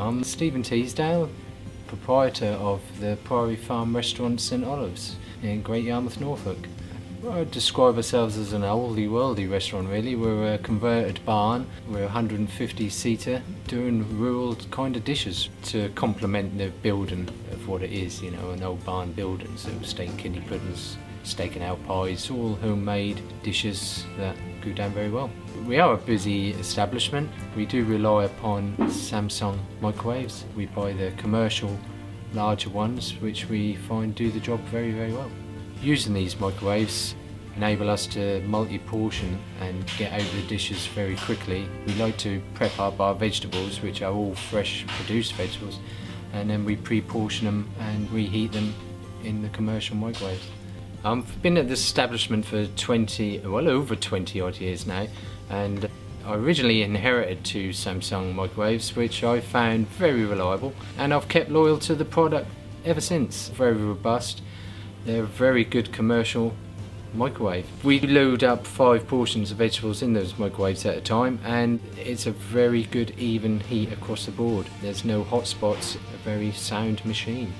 I'm Stephen Teasdale, proprietor of the Priory Farm Restaurant St Olaves in Great Yarmouth, Norfolk. I'd describe ourselves as an oldie worldy restaurant really. We're a converted barn, we're a 150 seater doing rural kind of dishes to complement the building of what it is, you know, an old barn building. So steak kidney puddings, steak and out pies, all homemade dishes that go down very well. We are a busy establishment. We do rely upon Samsung microwaves. We buy the commercial larger ones which we find do the job very very well. Using these microwaves enable us to multi-portion and get out the dishes very quickly. We like to prep up our vegetables which are all fresh produced vegetables and then we pre-portion them and reheat them in the commercial microwaves. Um, I've been at this establishment for 20, well over 20 odd years now and I originally inherited two Samsung microwaves which I found very reliable and I've kept loyal to the product ever since. Very robust, they're a very good commercial microwave. We load up five portions of vegetables in those microwaves at a time and it's a very good even heat across the board. There's no hot spots, a very sound machine.